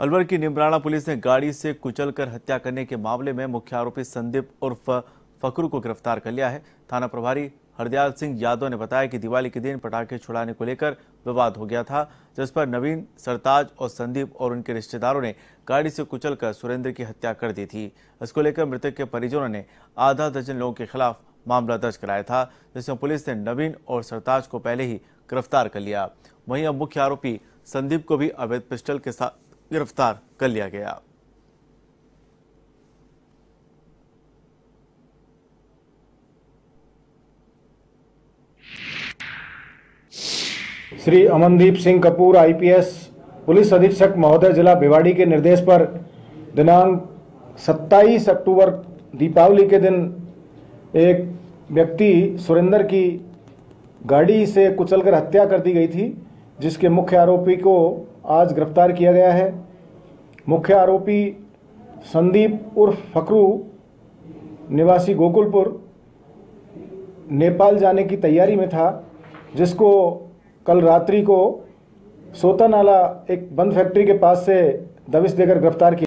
अलवर की निमराना पुलिस ने गाड़ी से कुचलकर हत्या करने के मामले में मुख्य आरोपी संदीप उर्फ़ फकरू को गिरफ़्तार कर लिया है। थाना प्रभारी हरदयाल सिंह यादव ने बताया कि दिवाली के दिन पटाखे छुड़ाने को लेकर विवाद हो गया था, जिस पर नवीन, सरताज और संदीप और उनके रिश्तेदारों ने गाड़ी से कुचलकर सुरेंद्र की हत्या कर दी थी। इसको लेकर मृतक के परिजनों ने आधा दर्जन लोगों के खिलाफ मामला दर्ज कराया था, जिसमें पुलिस ने नवीन और सरताज को पहले ही गिरफ़्तार कर लिया। वहीं अब मुख्य आरोपी संदीप को भी अवैध पिस्टल के साथ गिरफ़्तार कर लिया गया। श्री अमनदीप सिंह कपूर, आईपीएस पुलिस अधीक्षक महोदय, जिला भिवाड़ी के निर्देश पर दिनांक 27 अक्टूबर दीपावली के दिन एक व्यक्ति सुरेंद्र की गाड़ी से कुचलकर हत्या कर दी गई थी। जिसके मुख्य आरोपी को आज गिरफ़्तार किया गया है। मुख्य आरोपी संदीप उर्फ़ फकरू निवासी गोकुलपुर, नेपाल जाने की तैयारी में था, जिसको कल रात्रि को सोता नाला एक बंद फैक्ट्री के पास से दबिश देकर गिरफ़्तार किया